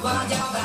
Guardiamo